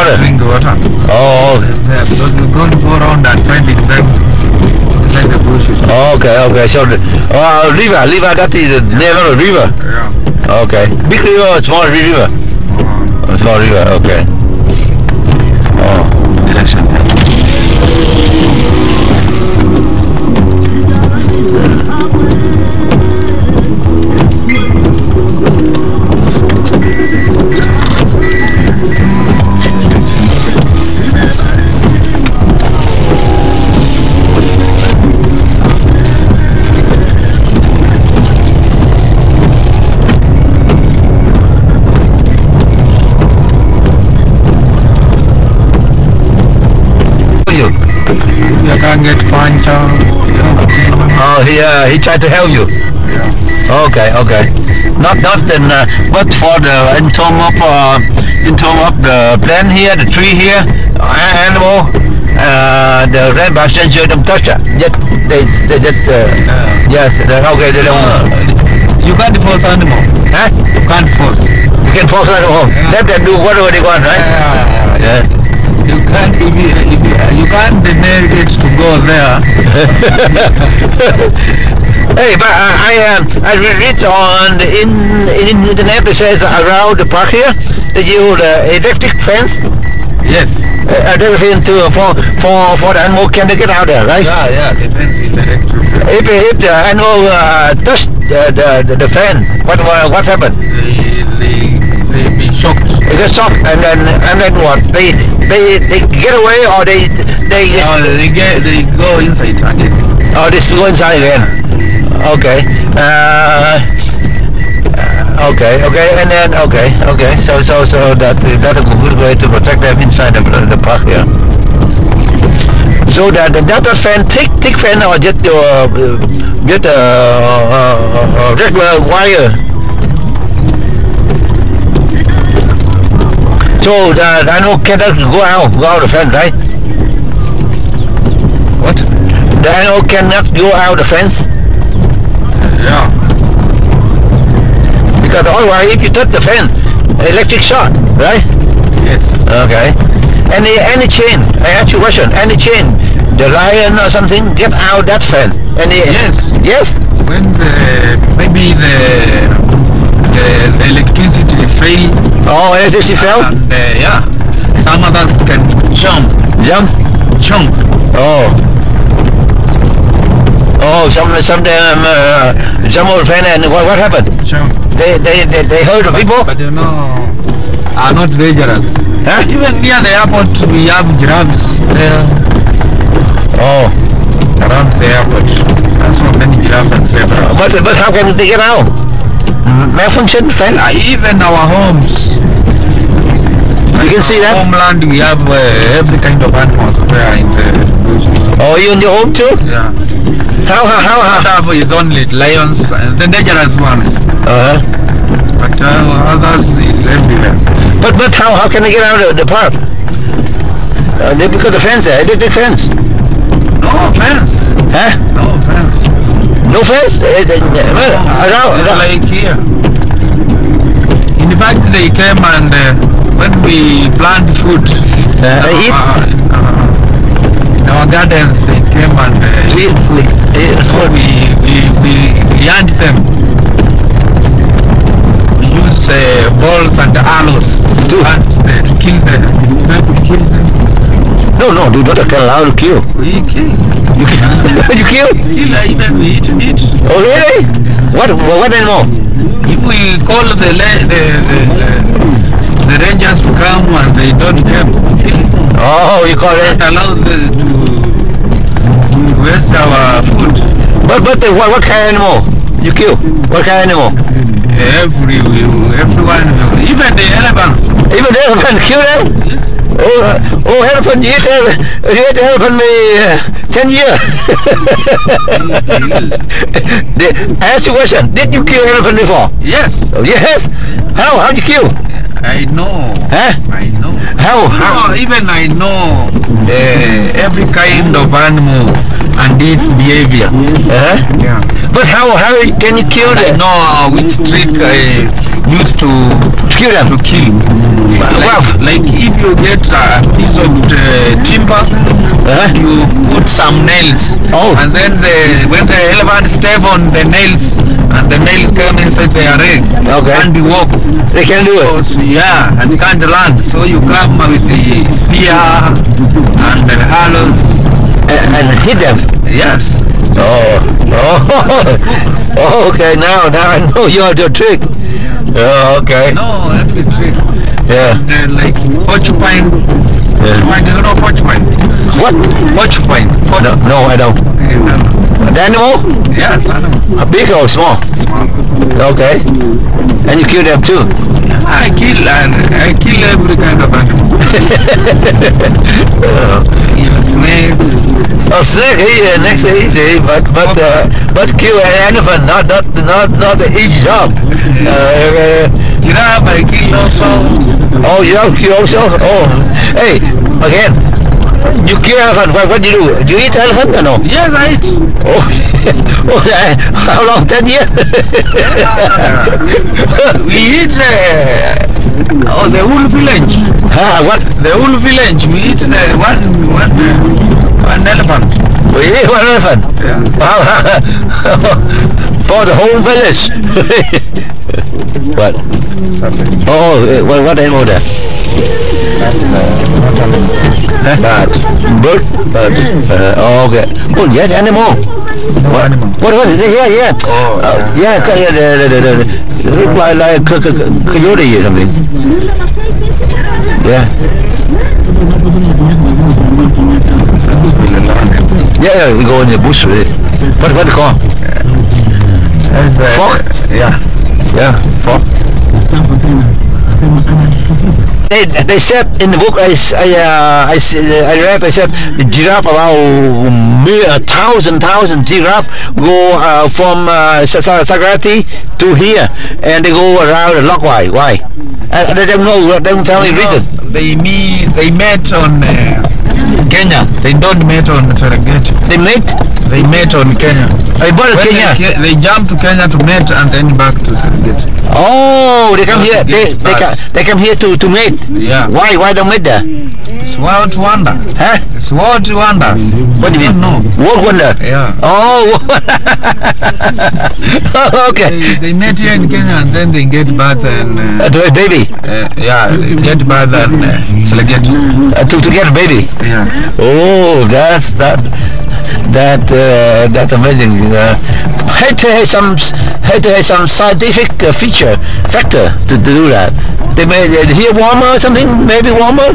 water. Drink the water. Oh, There, because we're going to go around and finding them inside the bushes. okay, okay. So, the, uh, river, river, that is the name of the river. Yeah. Okay. Big river or small river? Uh, Oh, small river, okay. Oh, election. He uh, he tried to help you. Yeah. Okay, okay. Not not then, uh, but for the in term of uh, in term of the plant here, the tree here, uh, animal, uh, the red passenger don't touch it. Just they they just uh, yes. Then okay, they don't. You can't force animal. Huh? You can't force. You can force home. Yeah. Let them do whatever they want, right? Yeah. Yeah. You can't if you, if you, you can't deny it to go there. Hey, but I I, um, I read on the in in internet it says around the park here that you the electric fence Yes. uh, everything to for for for the animal can they get out there, right? Yeah, yeah. Depends with electric. If if the animal uh, touch the, the the the fan, what what what happened? They they they be shocked. They get shocked and then and then what? They they they get away or they they Uh, they get they go inside again. Oh, this go inside again. Okay. Uh, okay. Okay. And then okay. Okay. So so so that that's a good way to protect them inside the, the park here. So that the that fan thick thick fan or just your uh, just a uh, uh, regular wire. So uh, that I know cannot go out go out the fence, right? What? The animal cannot go out the fence. Yeah. Because otherwise, if you touch the fence, electric shock, right? Yes. Okay. Any any chain? I ask you a question. Any chain? The lion or something get out that fence. Any? Yes. Yes. When the maybe the the, the electricity fail Oh, electricity fell. and uh, yeah, some others can jump Jump. jump. Oh. Oh, some some them uh, jump over fan and what what happened? Jump. They they they, they hurt the people? But you know, are not dangerous. Huh? Even near the airport, we have giraffes there Oh. around the airport. There's so many giraffes and zebras. But but how can they get out? Malfunction fan. Uh, even our homes. You can see that. Homeland, we have uh, every kind of animals there in the. Oh, you in your home too? Yeah. How how how? how? Other is only lions, uh, the dangerous ones. Uh-huh. But uh, others is everywhere. But but how how can they get out of the park? Uh, they because the fence there, electric fence. No offense. Huh? No offense. No fence? Uh, uh, uh, well, around, around. like here. In fact, they came and uh, when we plant food, Uh, they eat? uh, in, uh, in our gardens, they came and uh, We, we, uh, so we, we, we, we hunt them. We use uh, balls and arrows to hunt them, to kill them. We kill them. no, no, do not allow to kill. We kill. You kill? you kill? We kill uh, even we eat meat. Oh, really? What, what animal? If we call the the, the, the, the rangers to come and they don't come, them. Oh, you call it? Allow the, to, to waste our food. But, but uh, what, what kind of animal? You kill? What kind of animal? Every, everyone, even the elephants. Even the elephant kill them? Yes. Oh, uh, oh, elephant, you eat, you eat elephant me uh, 10 years. Did- I asked you a question. Did you kill elephant before? Yes, Oh, yes. How? How'd you kill? I know. Eh? I know. How? How? No, even I know uh, every kind of animal and its behavior. Uh-huh. Yeah. But how? How can you kill I them? know uh, which trick I use to to Kill them. to kill. Like, like if you get a piece of uh, timber, Huh? you put some nails. Oh. And then the when the elephant step on the nails and the nails come inside their leg. Okay. Can't be walk. They can do it. So, yeah, and can't land. So you come with the spear and the hollows. And, and hit them. Yes. Oh, oh, oh, okay. Now, now I know your your trick. Oh, okay. No, every trick. Yeah. And, uh, like porcupine. Porcupine, do you know porcupine? What? Porcupine. No, Porcupine. no, I don't. An animal? Yes, animal. A big or small? Small. Okay. And you kill them too. I kill and I kill every kind of animal. Even snakes. Oh, snake, yeah, next easy, but but uh, but kill an elephant, not not not not an easy job. Uh, uh, Giraffe, I kill also. oh, you have kill also? Oh, hey, again, you kill elephant. What what do you do? Do you eat elephant or no? Yes, I eat. Oh, oh, how long? Ten years? We eat uh, oh, the whole village. huh, what? The whole village. We eat the one one one elephant. We eat one elephant. Yeah. For the whole village. what? Oh, uh, what what animal there? Huh? Bird. Bird? Bird. Uh, okay. Oh, yes, animal. No animal. What was it? Yeah, yeah. Oh, Uh, yeah, Yeah, yeah, yeah, the, the, the, look like, like co- coyote or something. Yeah. Yeah, yeah, we go in the bush with it. What, what do you call? That's, uh, Fork? Yeah. Yeah, fork. They, they said in the book I, I, uh, I, uh, I read I said the giraffe about a thousand thousand giraffe go uh, from uh, Sa- Sa- Sagrati to here and they go around the clockwise. Why? Uh, they don't know. They don't tell me reason. They meet. They met on uh, Kenya. They don't meet on Serengeti. They met. They met on Kenya. I bought When Kenya. They, they jump to Kenya to meet and then back to Serengeti. Oh, they come here. They, they, come, they come here to to meet. Yeah. Why? Why don't meet there? It's what wonder. Huh? It's what wonders. What do you mean? No. What wonder? Yeah. Oh, okay. They, they met here in Kenya and then they get back and Uh, to a baby, uh, yeah, they get back and uh, Serengeti. uh, to, to get a baby. Yeah. Oh, that's that that uh, that's amazing. Uh, had to have some had to have some scientific uh, feature factor to, to do that. They made it here warmer or something, maybe warmer,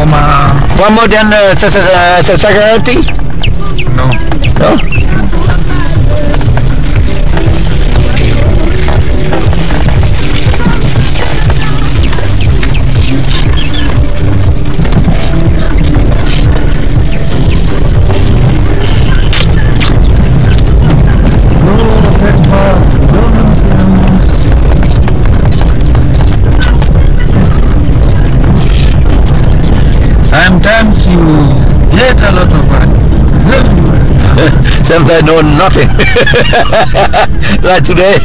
Oma, warmer than uh, Sagarati. no. No. Sometimes I know nothing. like today.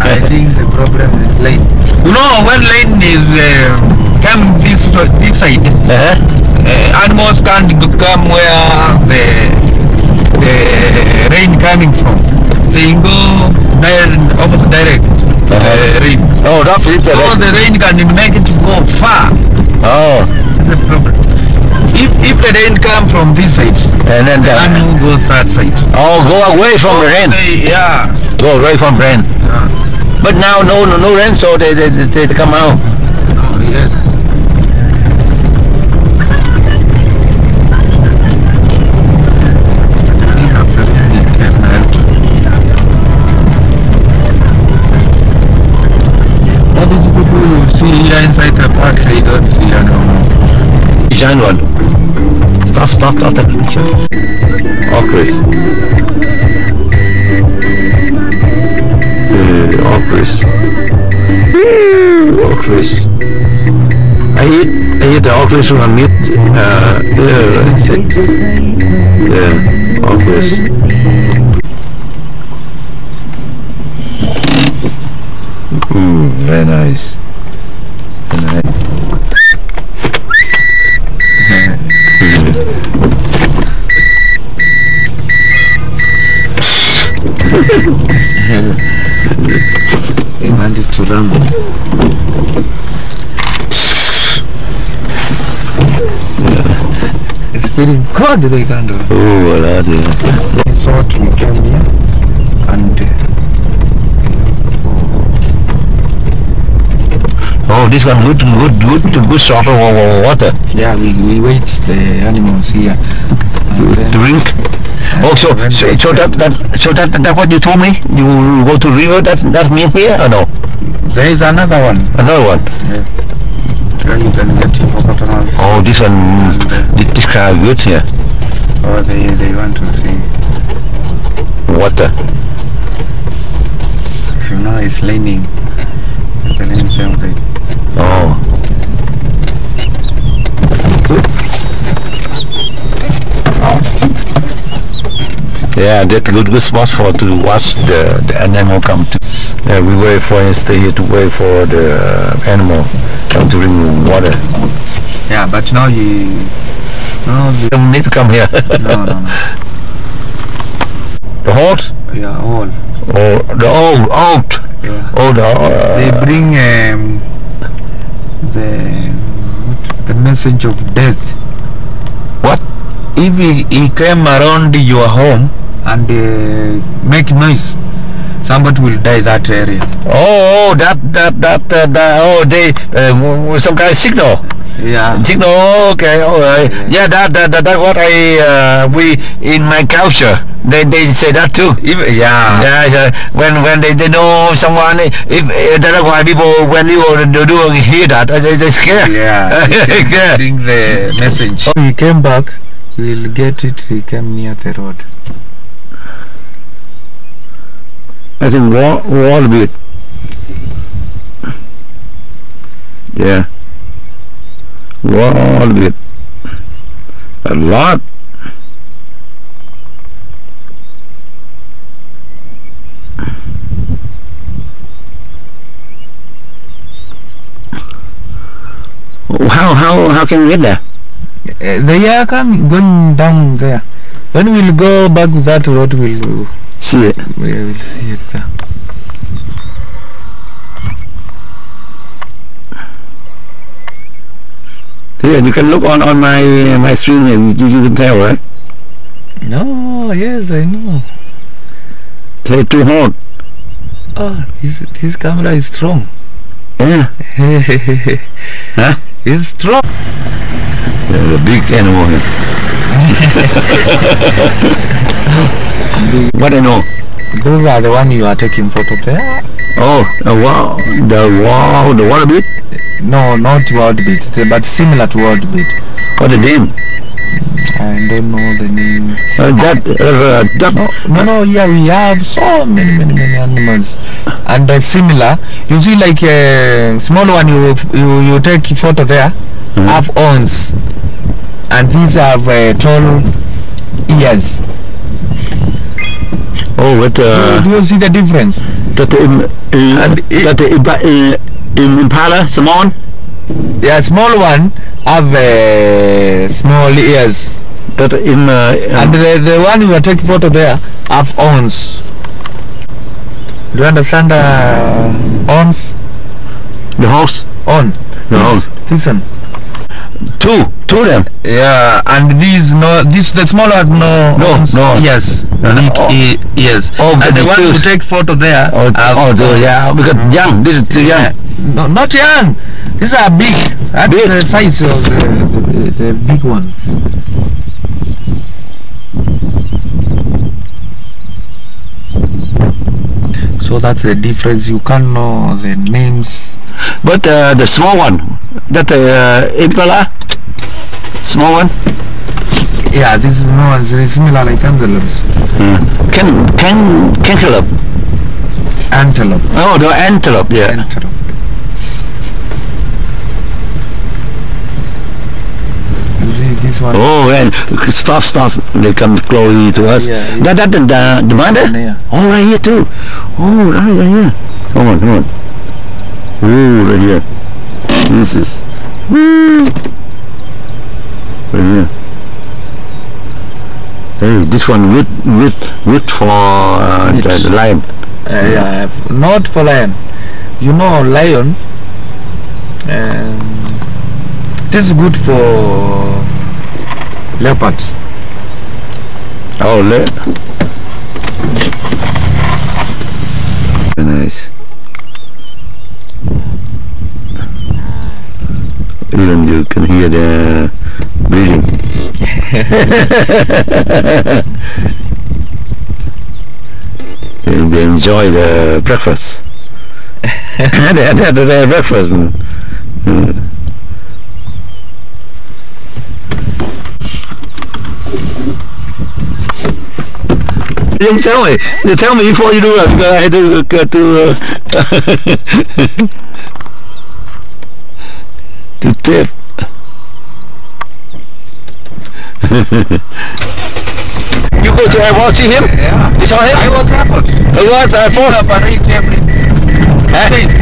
I think the problem is lane. You know, when lane is uh, come this this side, uh-huh. uh, animals can't come where the the rain coming from. They go direct, almost direct. Uh-huh. Uh, rain. Oh, that is it. So the the rain can make it go far. Oh, That's the problem. If if the rain come from this side, and then the the, animal goes that side. oh, go away from the rain. They- yeah. Go away from rain. yeah. But now no no, no rain, so they, they, they, they come out. Oh, yes. We have to be careful. All these people you see here inside the park, they don't see animal. Giant one. Stop, stop, stop that picture. Oh, Chris. Oh, Chris. Oh, Chris. I hit, I hit the Oculus from a mute. Uh, yeah, that's it. Yeah, Oculus. Mm, very nice. Very nice. He wanted to run. It's feeling good, they can't do. Oh, voilà, dear. Resort we came here and uh, Oh, this one good, good, good, good sort of water yeah, we, we wait the animals here. To drink. Oh, so, when so, so that, that, so that, that what you told me? You go to river, that, that mean here or no? There is another one. Another one. Yeah. Where you can get hippopotamus. Oh, this one, And, this kind of good here. Or they, they want to see. Water. You know, it's leaning. The leaning thing. Oh. Yeah, that good good spot for to watch the, the animal come to. Yeah, we wait for him stay here to wait for the animal come to drink water. Yeah, but now you. No, the, Don't need to come here. no, no, no. the horse Yeah, all. or the old old Yeah. old. Uh, They bring um, the what, the message of death. What? If he, he came around your home and uh, make noise, somebody will die that area. Oh, oh, that that that uh, that. Oh, they uh, some kind of signal. Yeah. Signal. Okay. All right. Yeah, that that that, that what I uh, we in my culture. They they say that too. If, yeah. Yeah, yeah. When when they, they know someone, if uh, that's why people when you do, do hear that, uh, they they scare. Yeah. he yeah. Bring the message. He came back. We'll get it. He came near the road. I think wall wall bit. Yeah. Wall bit. A lot. How how how can we get there? Uh, they are coming, going down there. When we'll go back that road, we'll See it. we will see it there. You can look on on my uh, my screen and you, you can tell, right? No, yes, I know. Say too hot. Oh, ah, this this camera is strong. Yeah. huh? It's strong. There's a big animal here. what I know? Those are the one you are taking photo there. Oh, the wow, the wow, the water bit. No, not world beat, but similar to world beat. What the name? I don't know the name. Uh, that, uh, that. No, no, no. Yeah, we have so many, many, many animals, and uh, similar. You see, like a small one, you you you take photo there, Mhm. have horns, and these have uh, tall ears. Oh, what? do, Uh, do you see the difference? that um, uh, And that uh, Im- Impala, Simon. Yeah, small one have uh, small ears, That in uh, and um, the, the one you are taking photo there have horns. Do you understand uh, horns? the horse? On. The this one. Two, two of them. Yeah, and these no, this the small one no, No, horns. no. Yes, Uh, big oh. e- ears. Oh, and the one who take photo there. Oh, have oh, yeah, because young. This is too Yeah. young. No, not young. These are big. Big. the size of the, the, the, big ones. So that's the difference. You can't know the names. But uh, the small one, that uh, Impala, small one, Yeah, these no ones very similar like antelopes. can can cantaloupe. Antelope. Oh, the antelope. Yeah. Antelope. You see this one? Oh, and stop, stop. They come close to us. Yeah, yeah. That, that, the, the, the This mother? there. Oh, right here too. Oh, right, right here. Come on, come on. Ooh, right here. This is. Woo. Right here. Hey, this one wood, wood, wood for uh, the, lion. Uh, yeah, not for lion. You know, lion. Um, this is good for leopard. Oh, let. Very nice. Even you can hear the breathing. they, they enjoy the breakfast. they had their breakfast. mm. Mm. You tell me. You tell me before you do that because I had to go to uh, to tip. you go to airport see him? Yeah. You saw him? I was airport. He was airport. But I every two days.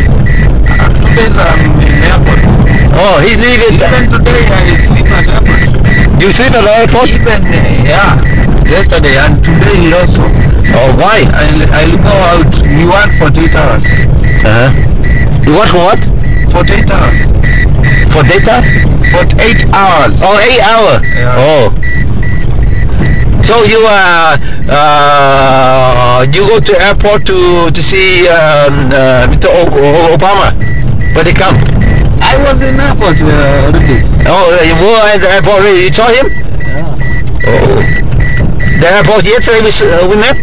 Two days I'm in airport. Oh, he's leaving. Even today I sleep at airport. You sleep at airport? Even uh, yeah, yesterday and today he also. Oh, why? I I go out. We work for eight hours. Uh-huh. You what for what? For eight hours. For data? For eight hours. Oh, eight hour. Yeah. Oh. So you uh, uh you go to airport to to see um, uh, Mr. O- O- Obama, but they come. I was in airport uh, already. Oh, you were at the airport already. You saw him? Yeah. Oh. The airport yesterday we, uh, we met?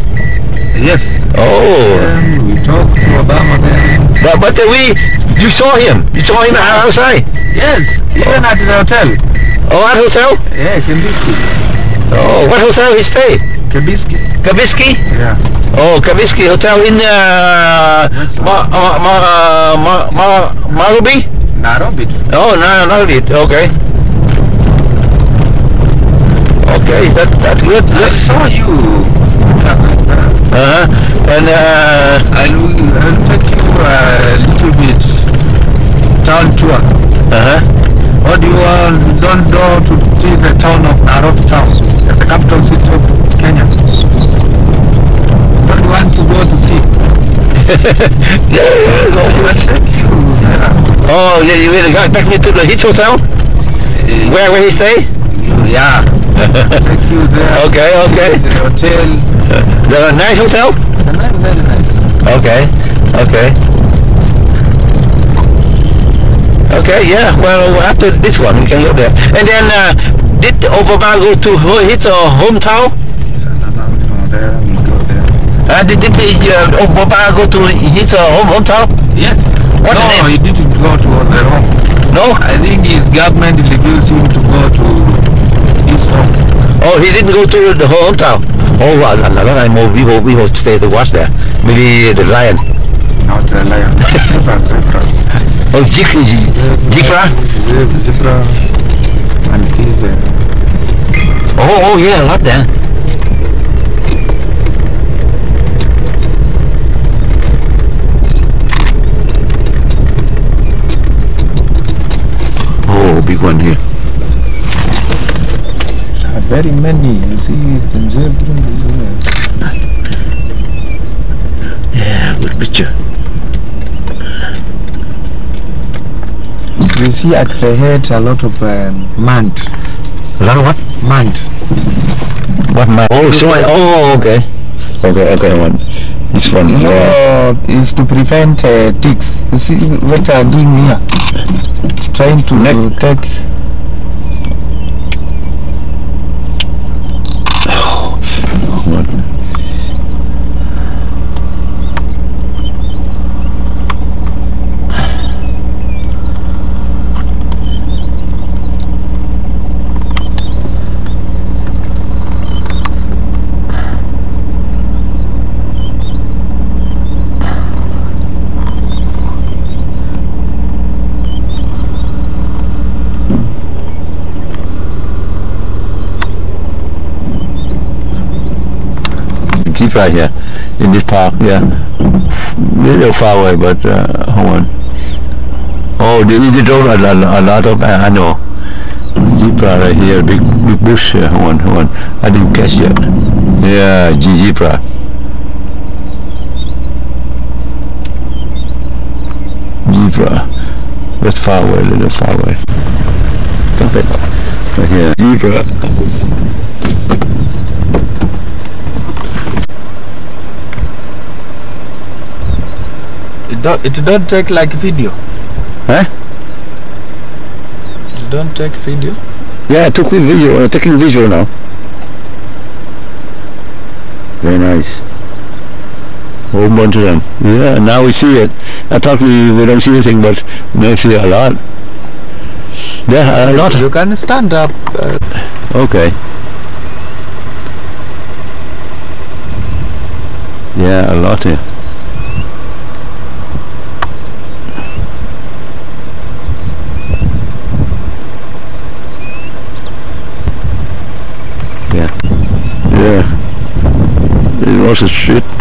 Yes. Oh. Um, we talked to Obama there. But, but uh, we, you saw him. You saw him outside. Yes. Even at the hotel. Oh, what hotel? Yeah, Kibisky. Oh, what hotel he stay? Kibisky. Kabisky? Yeah. Oh, Kabisky Hotel in uh, Ma, Ma, Ma, uh, Ma, Ma, Marubi? Nairobi. Oh, no, Nairobi. Okay. Okay, that, that's good. I saw you. Uh, Uh-huh. And uh, I'll, I'll take you a little bit town tour. uh-huh. Or do you want, don't go to see the town of Nairobi town, the capital city of Kenya? What do you want to go to see? yeah, yeah, no, I will yes. take you there. Oh, yeah, you really got take me to the Hotel? Uh, Where, where he stay? Yeah. take you there. Okay, okay. The hotel. The nice hotel? It's very, very nice. Okay, okay. Okay, yeah, well, after this one, we can go there. And then, uh, did Obama go to his uh, hometown? So now, now, there we go there. Uh, did, did the, uh, Obama go to his uh, home, hometown? Yes. What no, he didn't go to their home. No? I think his government refused him to go to. Oh, he didn't go to the hometown. Oh, well, another time more we will stay to watch there. Maybe the lion. Not the lion. Zebras. Oh, Jik, Jifra? Ze- Zebra and kids there. Oh, oh, yeah, a lot there. Oh, big one here. Very many. You see. Yeah, good picture. You see at the head a lot of um, mant. A lot of what? Mant. What man? Oh, so I, oh, okay. Okay, okay, one. This one, yeah. Is to prevent uh, ticks. You see what I'm doing here? Trying to Neck. take. What? Jeep right here in this park, yeah. a Little far away, but uh, hold on. Oh, they to draw a, a, a lot of uh, know. Zebra right here, big big bush. Uh, one, one. I didn't catch yet. Yeah, G- zebra. Zebra. That's far away, a little far away. Stop it. Right here. Zebra. Don't, it don't take like video. Huh? It don't take video. Yeah, I took video, uh, taking visual now. Very nice. Whole bunch of them. Yeah, now we see it. I thought we, we don't see anything, but now we see a lot. Are a lot. You can stand up. Uh, Okay. Yeah, a lot here. Yeah. Yeah. It was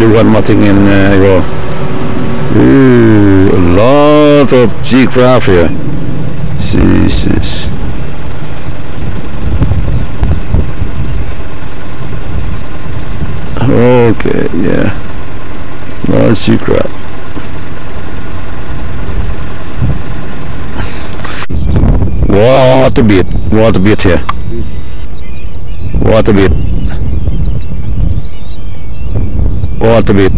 a. Do one more thing in uh, go. Ooh, a lot of G-craft here. Jesus. Okay, yeah. Lot of G-craft. Water bit, water bit here. Water bit. Water bit.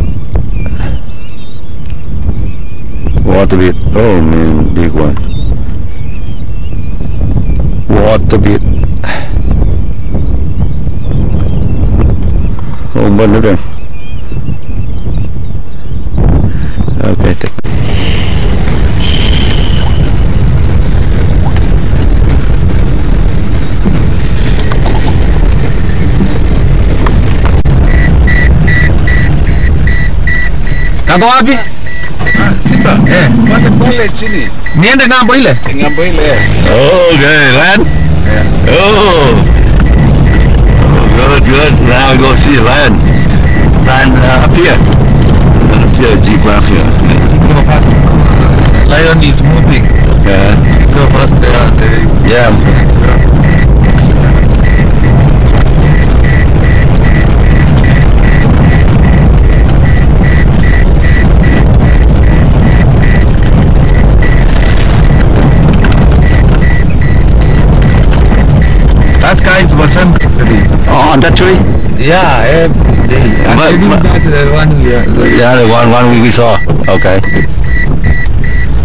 Water bit. Oh man, big one. Water bit. Oh, bunch of them. Kako wapi? Simba, Eh, pale pale chini niende ng'ambo ile? ng'ambo ile. Okay, land. Oh. oh. Good, good. Now go see land. Land uh, up here. And up here, here. Go fast. Lion is moving. Yeah. Go fast there. there. Yeah. That guy is Vasant tree. Oh, on that tree? Yeah, every day. But- but- that the one here. Yeah, the one, one we, we saw. Okay.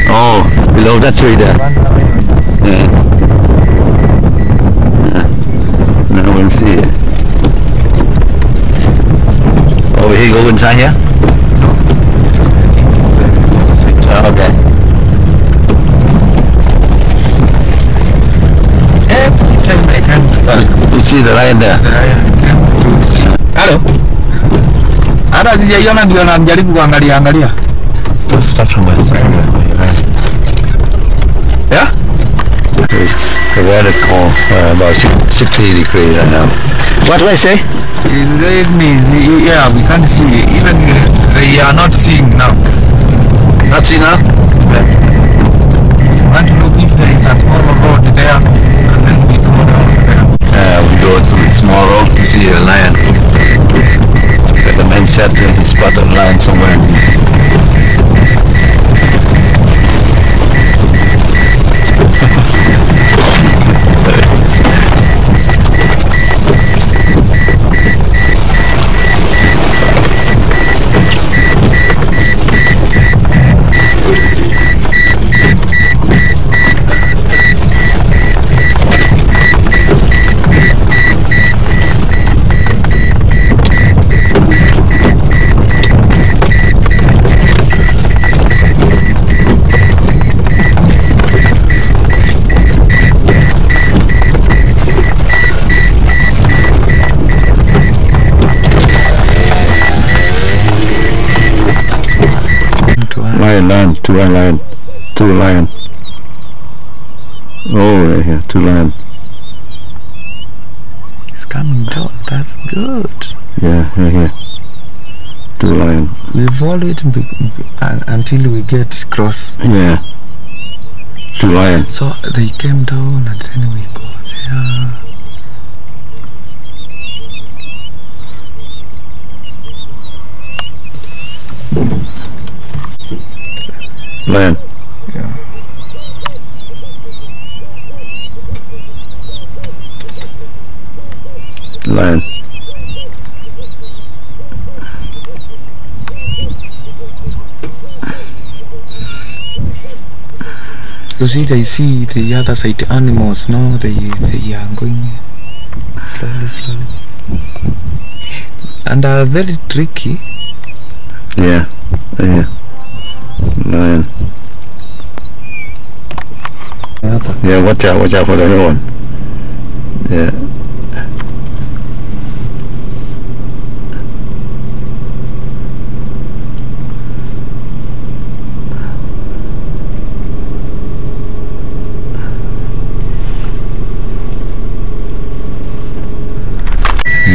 Oh, below that tree there. Yeah. yeah. Now we'll see oh, it. Over here, go inside here? Oh, okay. Every time I come back, You see the lion there? I come to see. Hello. Hata sijaiona ndio najaribu kuangalia angalia. Start from where? Yeah? The weather call uh, about six- 60 degrees right now. What do I say? It rains. Yeah, we can't see. Even uh, they are not seeing now. Not see now? want to look if there is a small road there Uh, we go the small road to see a lion. The man said he spotted lion somewhere. Two lion. Two lion. Oh, right here. Two lion. It's coming down. That's good. Yeah, right here. Two lion. We follow it uh, until we get cross. Yeah. Two lion. So they came down and then we go there. Lion. Yeah. Lion. You see, they see the other side animals. No, they they are going slowly, slowly, and are very tricky. Yeah. Right here. Lion. Other. Yeah, watch out, watch out for the other one. Yeah.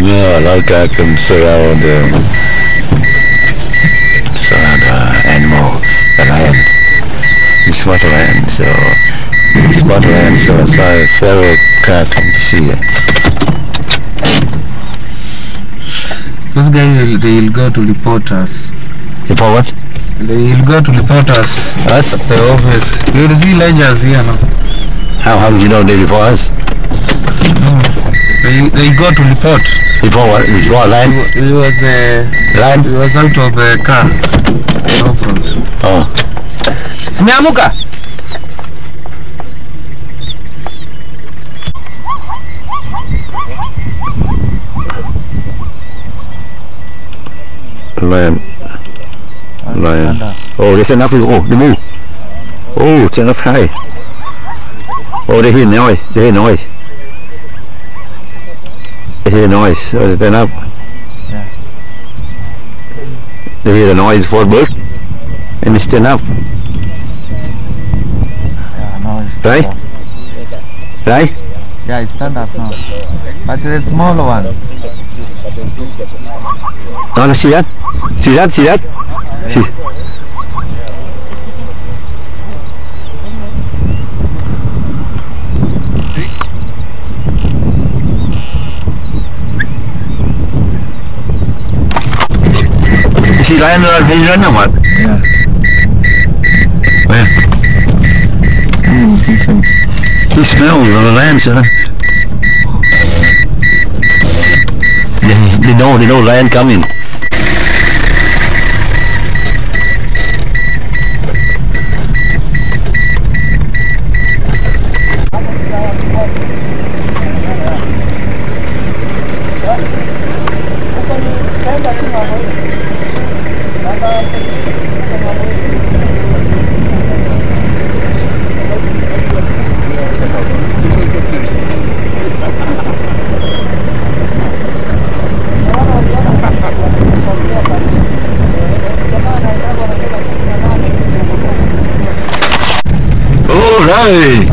Yeah, like I can surround um, surround uh, animal, the lion. You spot a lion, so you spot a lion, so so several cat can see it. Those guys, will- they will go to report us. You for what? They will go to report us Us? at the office. You will see ledgers here now. How how did you know they before us? They, they go to report. Before what? Before lion? He was uh, line? It was out of the car. No front. Oh. Simeamuka. Lion. Lion. Oh, there's enough. Oh, they move. Oh, it's enough high. Oh, they hear noise. They hear noise. They hear noise. Oh, stand up. Yeah. They hear the noise for bird. And they stand up. Yeah, no, it's Right? Right? Yeah, it's stand up now. But the small one. No, no, see that? See that? See that? See. You see lion run, he run or what? Yeah. Where? Mm, decent. He smells the lion, sir. They, they know, they know lion coming. Right.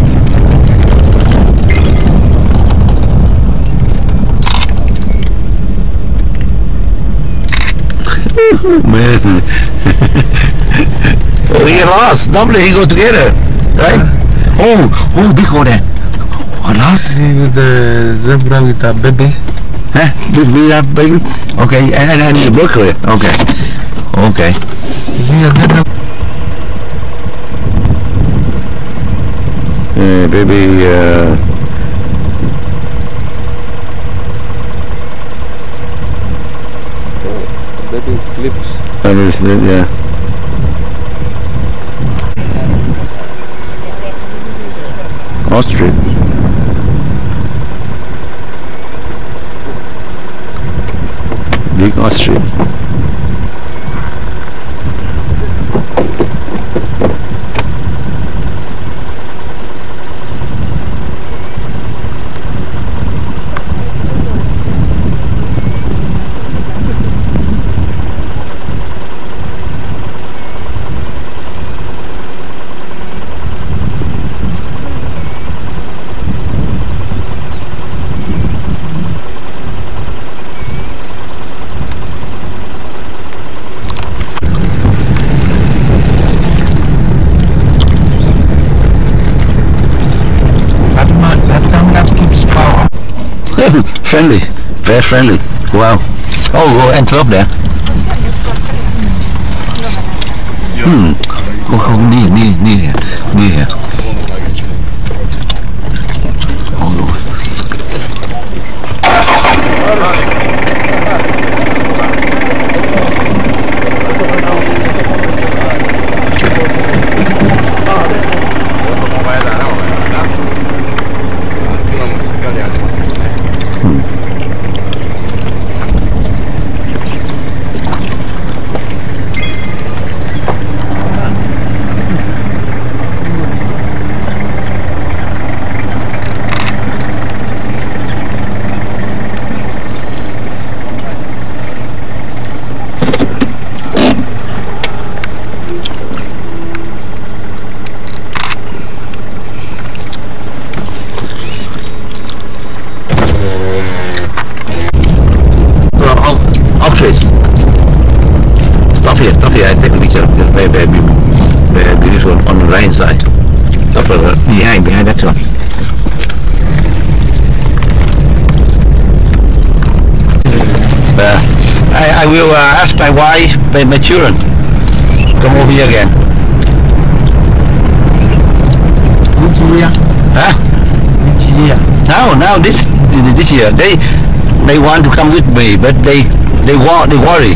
Man. he get lost. Normally he go together, right? Uh-huh. Oh, oh, big one there. Lost. See the zebra with a baby. Huh? Big, big, that baby. Okay, and and the broccoli. Okay, okay. You see a zebra? Uh, baby. Uh, Baby slipped. I mean, yeah. Ostrich. Big ostrich. Friendly, very friendly. Wow. Oh, oh antelope there. Hmm. Oh, oh, near, near, near, near. Oh. Well, off, off trace. Stop here, stop here. I take a picture. It's very, very, beau- very beautiful on the right side. Stop uh, behind, behind that one. Uh, I, I will uh, ask my wife, my, my children, come over here again. Which year? Huh? Which year? Now, now this this year they they want to come with me, but they they want they worry.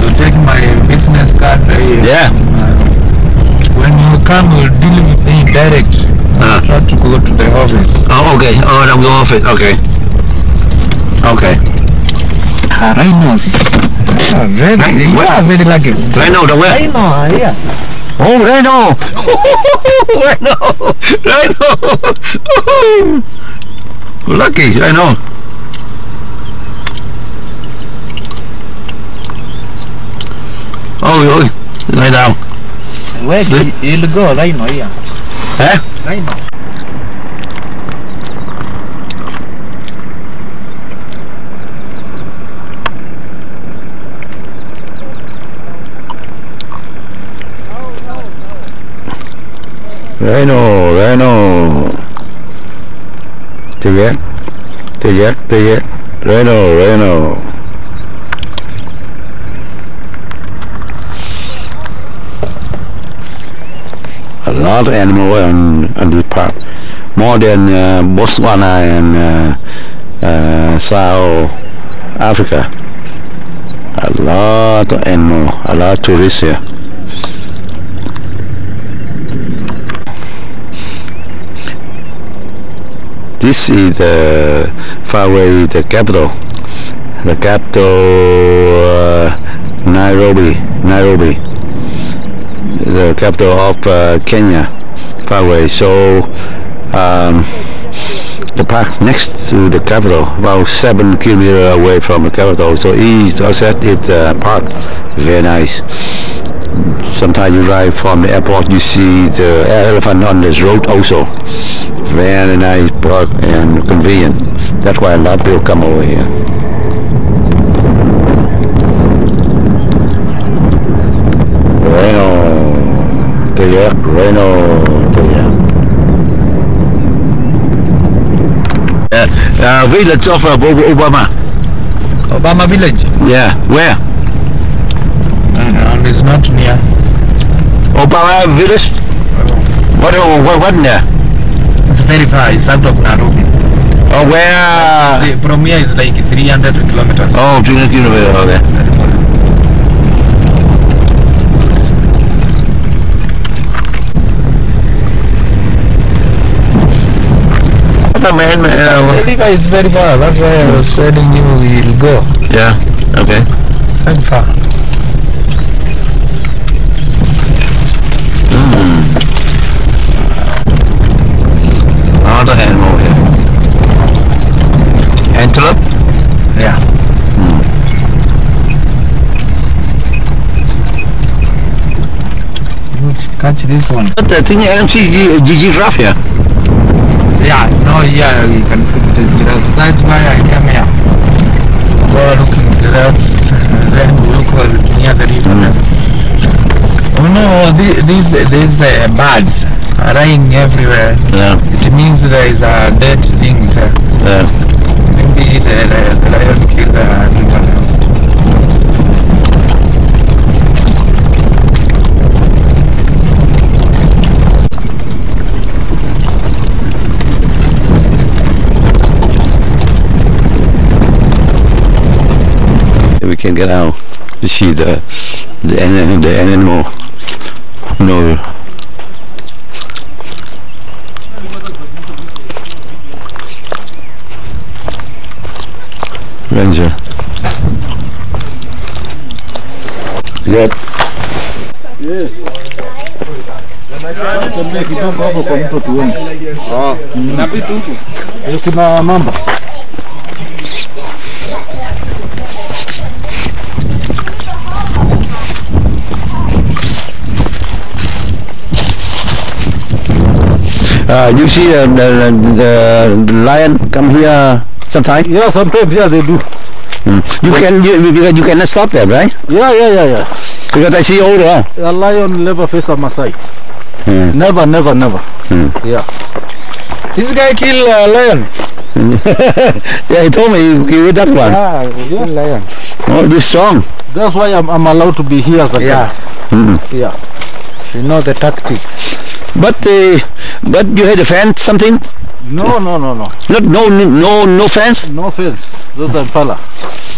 You take my business card. I, Yeah. uh, when you come, we'll deal with me direct. Ah. Try to go to the office. Oh, okay. Oh, I'm going off it. Okay. Okay. Ah, rhinos. Yeah, very, Right, you where? are very lucky. Rhino, the where? Rhino, yeah. Oh, Rhino! Rhino! Rhino! Lucky, Rhino. Oh, oh, lie down. Where Good. you, you'll go, Rhino, yeah. Huh? Rhino. Giác, tê giác, tê giác. Rhino, Rhino. A lot of animal on, on this park. More than uh, Botswana and uh, uh, South Africa. A lot of animal, a lot of tourists here. This is the far away the capital. The capital uh, Nairobi, Nairobi. The capital of uh, Kenya, far away. So um, the park next to the capital, about seven kilometers away from the capital. So east outside it uh, park, very nice. Sometimes you drive from the airport, you see the elephant on this road also. Very nice park and convenient. That's why a lot of people come over here. Reno, Teyak, Reno, Teyak. Uh, uh, village of uh, Obama. Obama village. Yeah, where? Uh, and it's not near. Obama village? What, what, what there? It's very far. It's out of Nairobi. Oh, where? The- From here is like 300 kilometers. Oh, 300 kilometers, okay. Very far. What a man, uh, Elika is very far. That's why I was telling you we'll go. yeah, okay. Very far. Another animal here. Antelope? Yeah. You catch this one. But I think I don't see G- G- here. Yeah, no, yeah, you can see the giraffes. That's why I came here. Go looking giraffes, and then go near the river. Mm. Oh no, these these uh, birds. lying everywhere. Yeah. It means there is a dead thing there. Yeah. Maybe the, the lion killed the animal. We can get out to see the the, the animal. No. Ranger. Good. Tembea kidogo hapo kwa mto tuone. Na vitu huku. Eh, Kuna mamba. Uh, you see uh, the, the, the lion come here sometimes? Yeah, sometimes yeah they do. Mm. You can you, you, you cannot stop them, right? Yeah, yeah, yeah, yeah. Because I see over there. A lion never face a Masai. Mm. Never, never, never. Mm. Yeah. This guy killed a lion. yeah, he told me he, with that one. Ah, yeah. lion. Oh, this strong. That's why I'm, I'm allowed to be here as a Yeah. guide. Mm. Yeah. You know the tactics. But uh, but you had a fence something? No, no, no, no. Not no no no no fence? No fence. Those are impala.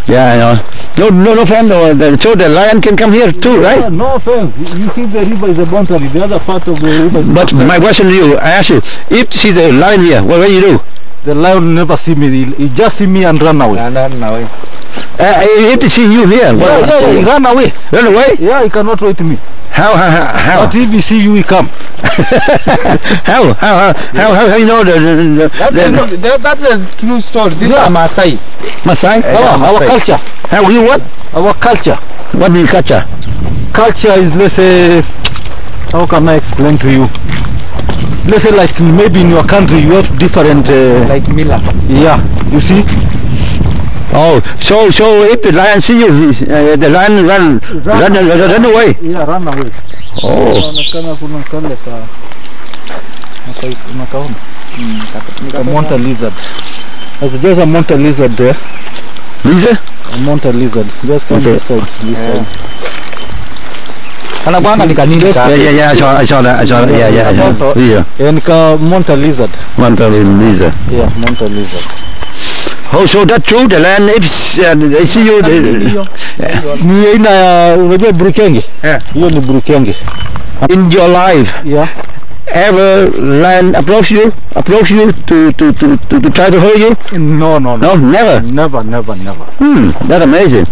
Yeah, I know. No no no fence. No, the, so the lion can come here too, Yeah, right? no fence. You see the river is a boundary. The other part of the river is But not my question to you, I ask you, if you see the lion here, what will you do? The lion never see me. He, he just see me and run away. And then now. Uh, if he see you here, Yeah, what, yeah, yeah. He run away. run away? Yeah, he cannot wait me. How how how But if he see you, he come. how how how how how, how you know the the, the, That's, the, a, that, that's a true story. This Yeah. is Maasai. Masai? Our, our culture. How you what? Our culture. What mean culture? Culture is let's say. How can I explain to you? Let's say like maybe in your country you have different. Uh, Like Mila. yeah. You see. Oh, so so if the lion see you, uh, the lion run run run, run away. Yeah, run away. Oh, Inaonekana kuna kale ka naka- unakaona a monitor lizard. There's just a monitor lizard there. Lisa? A monitor lizard. Just come Okay. this side. This side. Anakwanga ni kanini Yeah, yeah, yeah. I saw, I saw that. I saw that. Yeah, yeah, yeah. Yeah, And ka monitor lizard. time Lisa. Yeah, monitor lizard. Oh, so that's true. The land if uh, they see you, they, Ni aina ya unajua burukenge? Yeah. Hiyo ni burukenge. in your life, Yeah. ever lion approach you, approach you to to to to, to try to hurt you? No, no, no. No, never. Never, never, never. Hmm, that's amazing.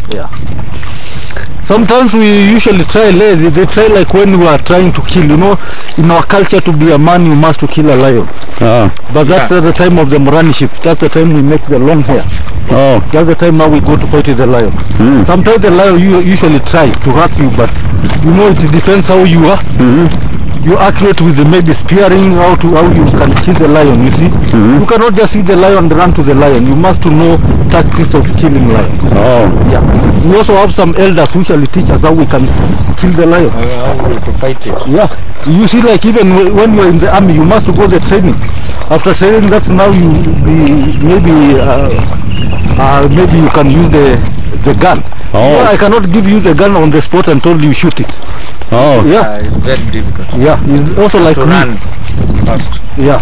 Sometimes we usually try lazy. They try like when we are trying to kill. You know, in our culture, to be a man, you must to kill a lion. Oh, But that's at the time of the Moraniship. That's the time we make the long hair. oh, That's the time now we go to fight with the lion. mm. Sometimes the lion you usually try to hurt you, but you know it depends how you are. You're accurate with the maybe spearing how to how you can kill the lion. You see, you cannot just see the lion and run to the lion. You must know tactics of killing lion. oh. Yeah. We also have some elders who shall teach us how we can kill the lion. to fight it. Yeah. You see, like even wh- when you're in the army, you must go the training. After training, that now you be maybe uh, uh, maybe you can use the the gun. Oh. Well, I cannot give you the gun on the spot and told you shoot it. Oh, Yeah. Uh, it's very difficult Yeah. It's also like to me. run fast. Yeah.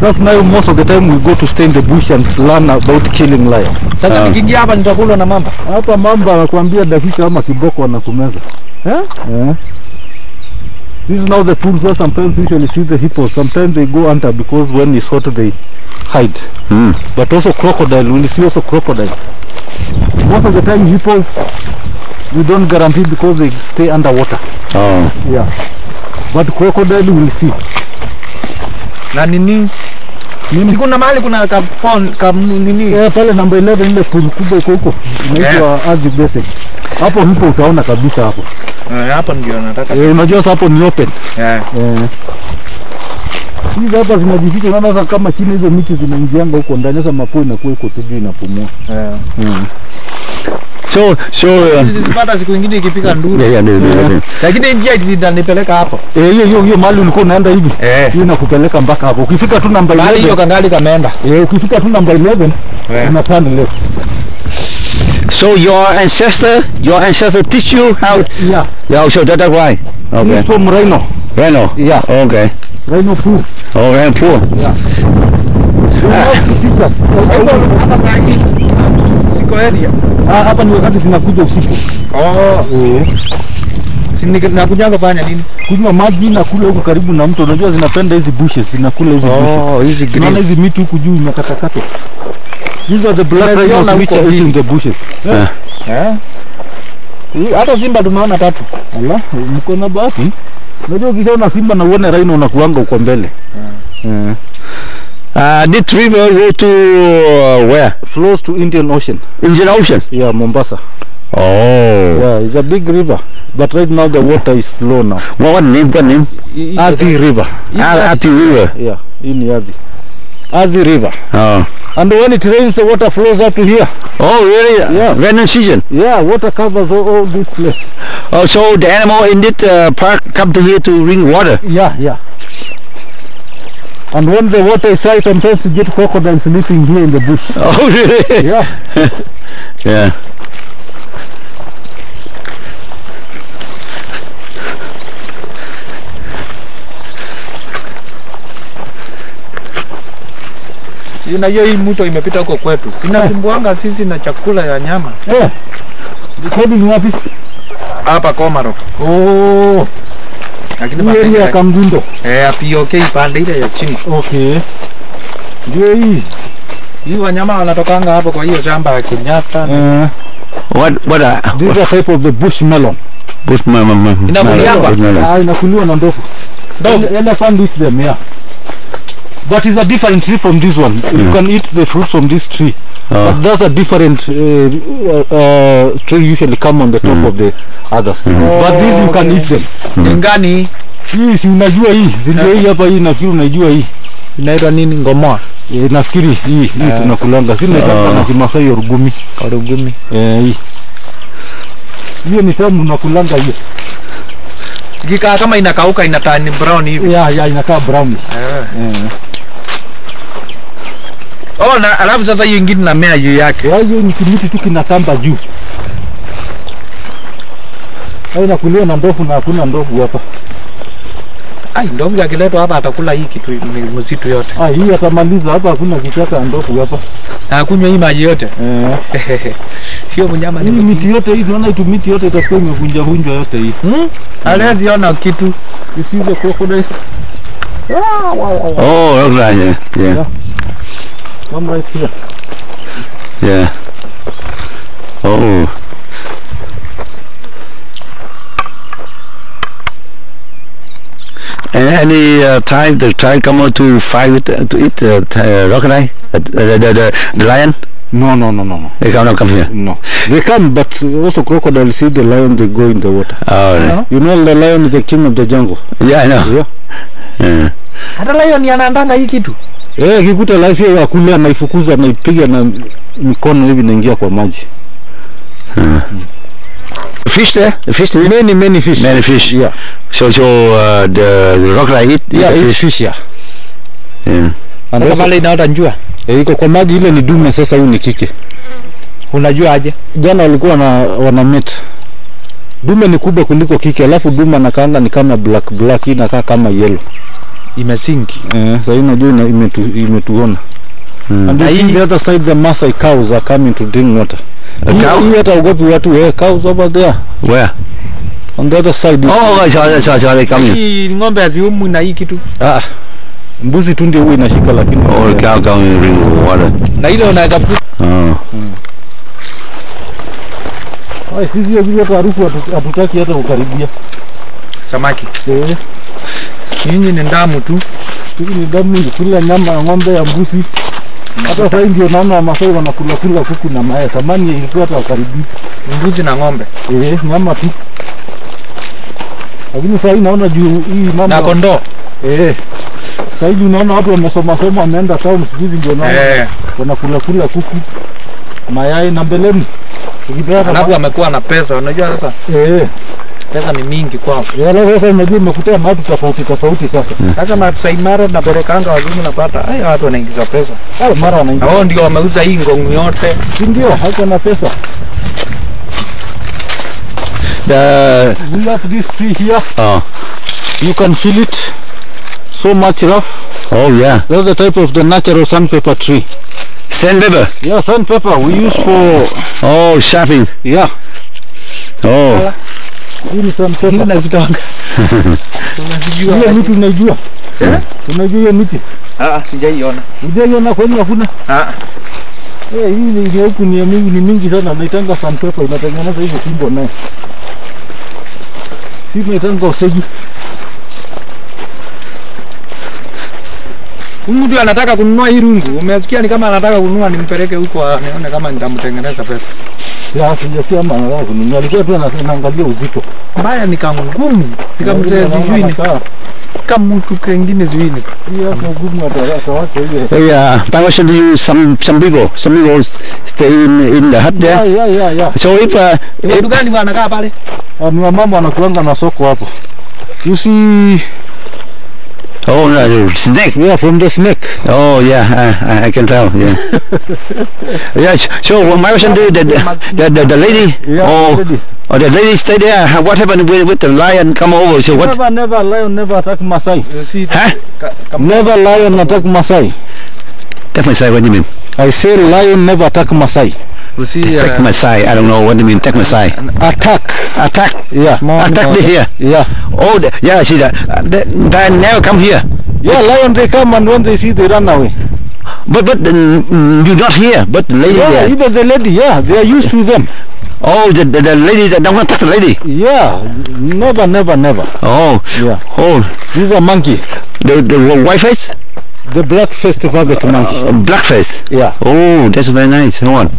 That's now most of the time we go to stay in the bush and learn about killing lion. Sasa Ah. nikiingia hapa nitakulwa na mamba. Hapa mamba anakuambia dakika ama kiboko anakumeza. Eh? Yeah. This is now the pools where sometimes we usually see the hippos. Sometimes they go under because when it's hot they hide. Hmm. But also crocodile, we'll see also crocodile. Most of the time hippos we don't guarantee because they stay underwater. oh. Yeah. But crocodile we'll see. Na nini? Nini? Kuna mahali kuna ka pond ka nini? Eh, pale namba 11 ile pool kubwa iko huko inaitwa Azi Basin. Hapo hippo utaona kabisa hapo. Eh, Hapo ndio nataka. Eh, unajua hapo ni open. Yeah. Eh. Hizi hapa zinajificha, naona sasa kama chini hizo miti zinaingianga huko ndani, sasa mapua inakuwa iko tu juu inapumua. Yeah. So so uh, Nilipata siku nyingine ikipika nduru. yeah, yeah, yeah. ndio. Lakini njia ilinipeleka hapo. Eh, hiyo hiyo hiyo mahali ulikuwa unaenda hivi. Eh. Hiyo inakupeleka mpaka hapo. Ukifika tu namba Mahali hiyo kangali kameenda. Eh, ukifika tu namba 11 yeah. una turn left. So your ancestor, your ancestor teach you how? Yeah. Yeah, so that, that's why. Okay. He's from Reno. Reno. Yeah. Okay. Rhino Pur. Oh, siko area. Ah, hapa ni wakati zinakuja usiku. Oh, Eh. si ni- nakuja kufanya nini? Kunywa maji na kula huko karibu na mto. Unajua zinapenda hizi bushes, zinakula hizi bushes. hizi Unaona hizi miti huku juu imekatakatwa. These are the black rhinos which are eating the bushes. Yeah. Yeah. Hata Simba tumeona tatu. Ala, mko na bahati. Unajua ukiona simba na uone rhino unakuanga uko mbele. Eh. Uh, this river go to uh, where? Flows to Indian Ocean. Indian Ocean. Yeah, Mombasa. Oh. Yeah, it's a big river. But right now the water is low now. What, what name? What name? Athi River. Athi Ati River. Yeah, in Athi. Athi River. Oh. And when it rains the water flows up to here. Oh, really? Yeah. Rainy season. Yeah, water covers all, all this place. Oh, so the animal in this uh, park come to here to drink water. Yeah, yeah. And when the water is high, sometimes you get crocodiles living here in the bush. Oh, really? Yeah. yeah. Na hiyo hii mto imepita huko kwetu. Sinasumbuanga sisi na chakula ya nyama. Eh. Kodi ni wapi? Hapa Komarok. Oh, Lakini area ya Kamdundo. eh POK pande ile ya chini. Okay. Ndio hii. Hii wanyama wanatokanga hapo kwa hiyo shamba ya Kenyatta. Eh. What? What? a this is a type of the bush melon. bush melon. melon. Ah, inakuliwa na ndovu. Ndovu? Elephant eat them, yeah. But it's a different tree from this one. You can eat the fruit from this tree. ah. But that's a different uh, uh, uh, tree usually come on the top mm. of the others. But this you can okay. eat them. ningani Hii si unajua hii, si ndio hii hapa hii nafikiri unajua hii. inaitwa nini? Ngomoa. E, nafikiri hii hii tunakulanga. Si naitwa Ah. na Kimasai orugumi. orugumi Eh, hii. Hiyo ni tamu nakulanga hiyo. Ikikaa kama inakauka inatani brown hivi. Ya ya inakaa brown. yeah. Eh. Oh, na alafu sasa hiyo ingine namea juu yake. Kwa hiyo ni kimiti tu kinatamba juu. Hayo inakuliwa na ndovu na hakuna ndovu hapa. Ai, ndovu akiletwa hapa atakula hii kitu msitu yote. Ah, hii atamaliza hapa, hakuna kichaka ya ndovu hapa. Na kunywa hii maji yote. Eh. Sio mnyama ni miti yote hii, unaona hii miti yote itakuwa imevunja vunjwa yote hii. Hmm? Alezi ona kitu. This kokodai. Oh, oh, Oh, Oh, yeah, yeah, Come right here. yeah. Oh. And any uh, time the time come out to fight with, to eat uh, t- uh, crocodile, uh, the, the, the, the lion, No, no, no, no, no. they cannot come here. No. They come, but also crocodiles see the lion, they go in the water. Oh, yeah. You know the lion is the king of the jungle. yeah, I know. Yeah. Yeah. Hata lion anaandanga hii kitu. Eh, kikuta laisi ya kule anaifukuza anaipiga na mikono hivi naingia kwa maji. Fish there, fish there. Many many fish. Many fish. Yeah. So, so uh, the rock eat, eat Yeah, the it's fish. fish yeah. Yeah. And kama leo pale inaota njua. eh, iko kwa maji ile ni dume sasa huyu ni kike. Unajua aje? Jana walikuwa na wana meet. Dume ni kubwa kuliko kike, alafu dume anakaanga ni kama black black, inakaa kama yellow. Imesinki. Eh, sasa hii najua ina- imetu, imetuona. Mm. And you see the other side the Masai cows are coming to drink water. Hii- hata ugopi watu eh, cows over there Where? on the other side. Oh, I saw, I saw, I saw they come. Hii ng'ombe haziumwi na hii kitu. Ah, mbuzi tu ndio huwa inashika lakini Oh, cow coming drink water. Na ile unaweza pu- Oh. Ai, sisi hiyo vile harufu hatu- hatutaki hata kukaribia. samaki. Eh, Nyinyi ni ndamu tu. sisi ni damu ni kula nyama ya ng'ombe ya mbuzi. Hata sasa hivi ndio naona Wamasai wanakula kula kuku na mayai. Zamani ilikuwa hata wakaribii. Mbuzi na ng'ombe. Eh, nyama tu. Lakini sasa hivi naona juu hii mambo Na kondoo. eh. Sasa hivi unaona watu wamesoma soma wameenda town sisi ndio naona Eh. wanakula kula kuku mayai na mbeleni alafu amekuwa na pesa. Unajua sasa eh, pesa ni mingi kwao. Yale sasa unajua umekutia mahali tofauti tofauti sasa. Sasa imara Mara napelekanga wazungu napata Haya watu wanaingiza pesa, Hao mara wanaingiza. Hao ndio wameuza hii ngongu yote. Si ndio? Hako na pesa. The We have this tree here. oh You can feel it. So much rough. oh yeah, That's the type of the natural sandpaper tree. sandpaper. Yeah, sandpaper we use for Oh, shaving. yeah. Oh, Hii ni sandpaper. Nazitanga Hiyo miti unaijua? Eh? Unajua hiyo miti? ah, sijaiona Hujaiona kwani hakuna? ah. Eh, hii ni ni huku ni mingi ni mingi sana naitanga sandpaper inatengeneza hizo fimbo naye. Si naitanga usegi. Mtu anataka kununua hii rungu, umesikia? Ni kama anataka kununua, nimpeleke huko ah, kama nitamtengeneza pesa. Sijasikia maana yake kununua. Alikuwa tu anaangalia uzito. Mbaya ni kangumu, nikamzee sijui ni kama mtu kengine zijuini ya sambigo Bangladesh do some some people, some people stay in in the hut there. yeah, yeah, yeah. So if uh, Ni if, watu gani wanakaa pale? Ah, Ni wamama wanakulanga na soko hapo. You see, oh no, snake. yeah, from the snake. Oh yeah, I, I- I can tell. Yeah. yeah. So what my question do the the, the, the, the lady? Yeah, oh, lady. oh, the lady stay there. Uh, what happened with, with the lion? Come over. So what? Never, never lion never attack Masai. You see, Huh? ka- kama- Never lion attack Masai. Take my side. What do you mean? I say lion never attack Masai. You see, uh, side. I don't know what do you mean. Take my side. Attack. Attack. Yeah. Attack me here. Yeah. Oh, the, yeah. I see that. Uh, they, they never come here. Yeah, lion they come and when they see they run away. But but mm, you're not here. But the lady Yeah, there. even the lady, yeah, they are used to them. Oh, the, the the lady that don't want to touch the lady. Yeah, never, never, never. Oh. Yeah. Oh. This is a monkey, The the white face. The black faced rabbit monkey. Uh, black face. Yeah. Oh, that's very nice. Hold on.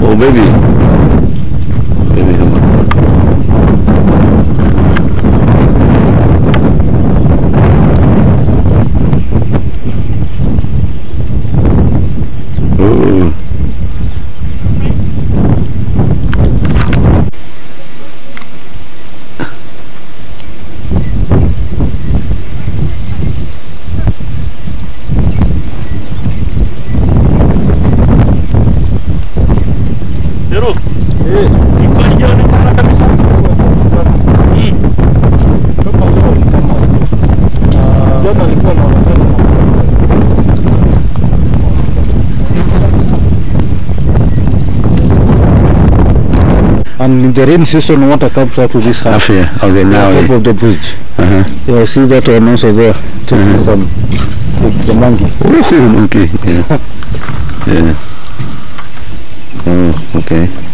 Oh. Baby, come on. Ooh. Jana alikuwa anaonekana And in the rain season, water comes out to this house, here. Okay, now. top of the bridge. Uh-huh. Yeah, I see that one also there, taking some, the, the monkey. Ooh, monkey. Yeah. yeah. Oh, okay.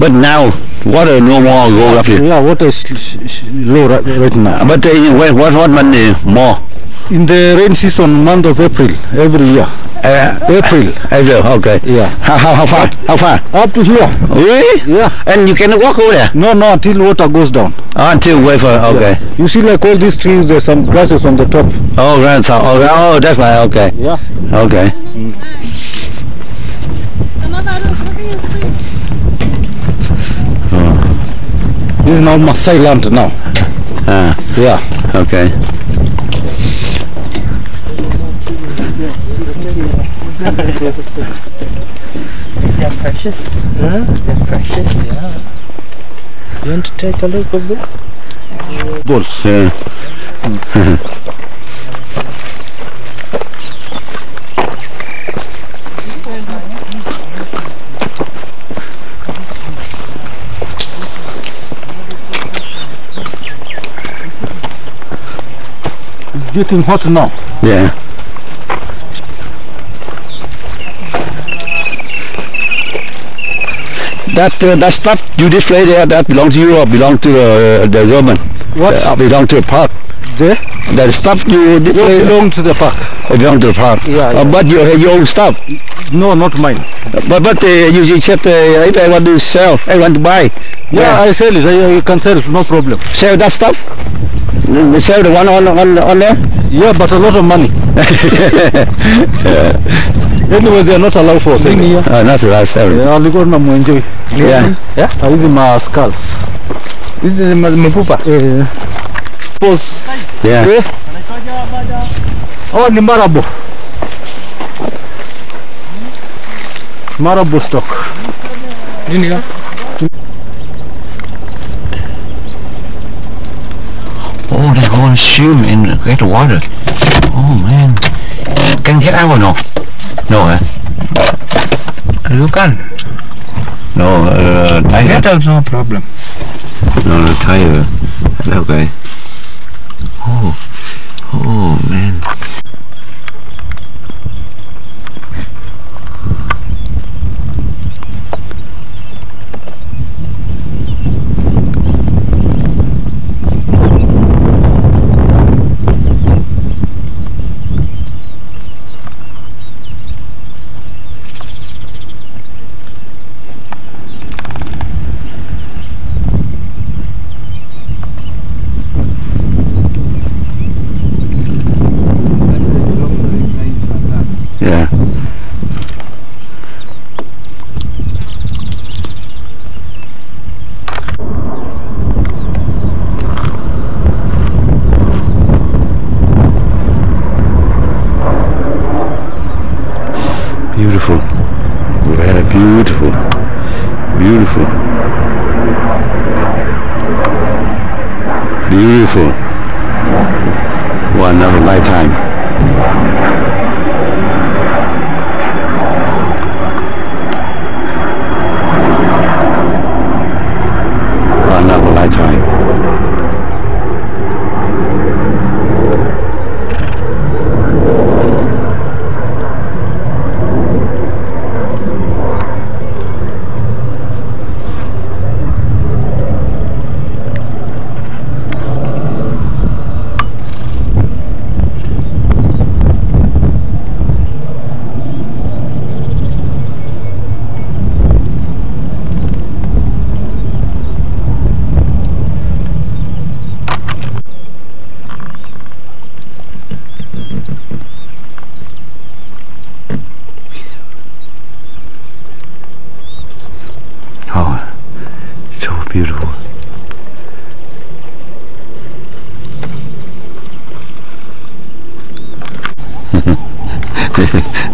But now, water no more go up here. Yeah, water is sh- sh- low right, right now. But uh, what, what, what money more? In the rain season, month of April, every year. Uh, April. April, okay. Yeah. How, how, how far? How far? Up to here. Really? Yeah. And you can walk over there? No, no, until water goes down. Until way for, okay. You see like all these trees, there's some grasses on the top. Oh, grand so, okay. Oh, that's why, okay. Yeah. Okay. This is now Masai land now. Ah, Yeah. okay. They're precious. Huh? They're precious. Yeah. You want to take a look of this? Balls. Yeah. getting hot now. Yeah. That uh, that stuff you display there that belongs to you or belong to uh, the Roman. What? Uh, belong to the park. The? That stuff you display. What belong to the park? Uh, to the park. Yeah, Uh, yeah. but your your own stuff. No, not mine. But but uh, you, you said uh, if I want to sell, I want to buy. Yeah, I sell it. I, I can sell, no problem. sell that stuff. Mm, Sell the one on on on there. Yeah, but a lot of money. anyway, they are not allowed for selling. Uh, not the last sell. Yeah, alikuwa tunamwenjoy. Yeah. Yeah? Ah, Hizi ma skulls. Hizi ni ma- mifupa. Eh. Pos. Yeah. Oh, ni marabo. Marabou stork. Oh, they go and swim in the great water. Oh man. Can get out or no? No, eh? You can. No, uh, I tiger. get also no problem. No, the tiger. Okay.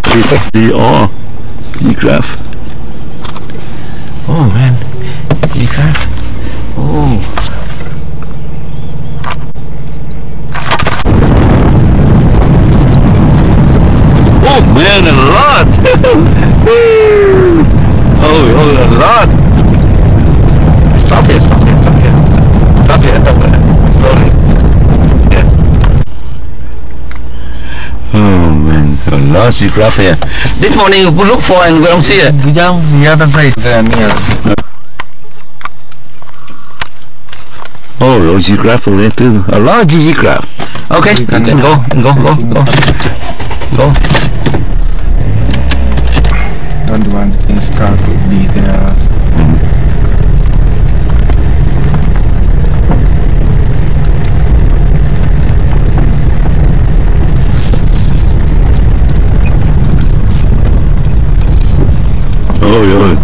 360 oh e-graph oh man. E-graph oh. Oh man, a lot! oh, oh, a lot! Man, a lot of giraffe here. This morning we look for and we don't see it. Go down the other side. There near. Oh, lots of giraffe over there too. A lot of giraffe. Okay, you You can, can- go, go, go, go. Go. Don't want this car to be there. Oh, yeah.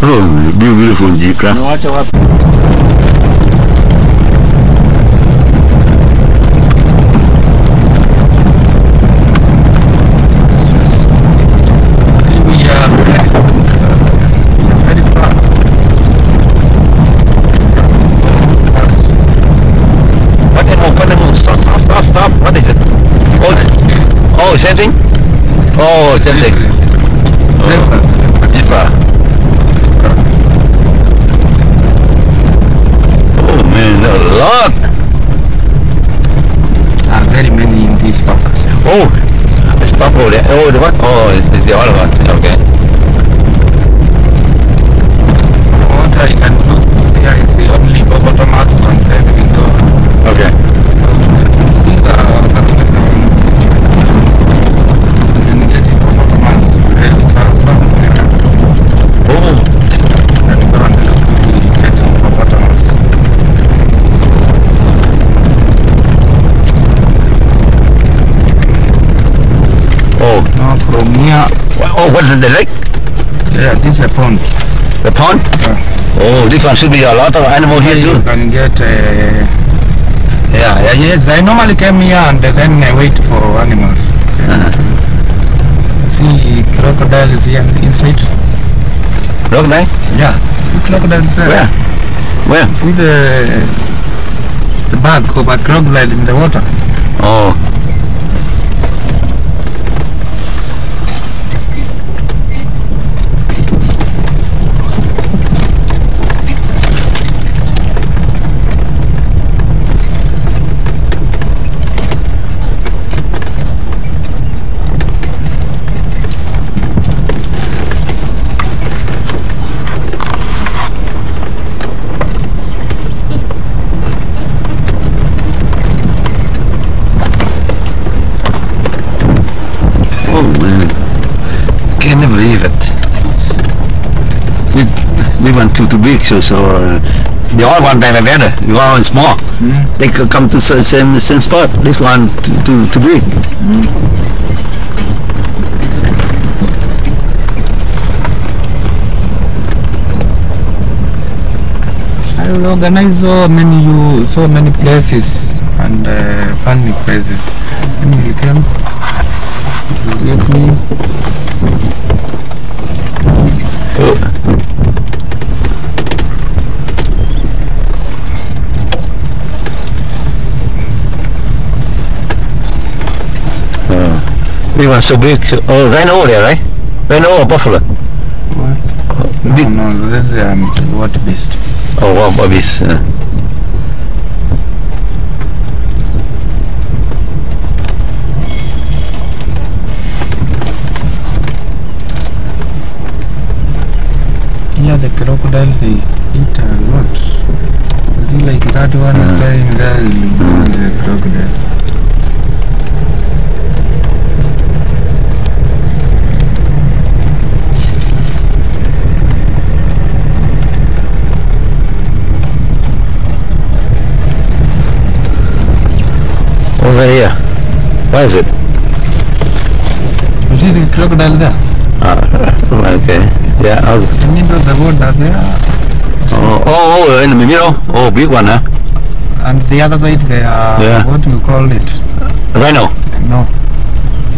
Oh, beautiful giraffe. Wacha wapi? See, we are very, very far. What animal? What animal? Stop, stop, stop, stop. What is it? Oh, it's- oh, same thing? Oh, same thing. Zebra. Zebra. Oh man, a lot. Ah, very many in this park. Oh, stop over there. Oh, the one? Oh, the, the other one. Okay. What I can do here is the only hippopotamus on the window. Okay. These are you can get hippopotamus really some somewhere Oh, and go and look to get hippopotamus. oh. Now from here, Oh, what is the lake? yeah, this is a pond. The pond? Oh, this one should be a lot of animal here You too. can get uh, yeah, yeah, yes. I normally came here and then I wait for animals. See crocodiles here inside. Nice. Yeah, see crocodiles there. Where? Where? See the the bag of a crocodile in the water. Oh we went too too big, so so uh, the other one better better. The other one small. They could come to the same same spot. This one too too, too big. I will organize so many you so many places and uh, funny places. When you you get me. We went so big. So, oh, rhino there, right? Rhino or buffalo? No, Big- no, this is um, what beast. Oh, wow, bobbies. Uh, Yeah, the crocodile they eat a lot. See, like that one is staying there, the crocodile. Over here. Where is it? You see the crocodile there? Ah, okay. Yeah. I'll, middle of the water there, oh, oh, oh, in the middle. Oh, big one, huh? and the other side they are Yeah. what do you call it? Rhino. No.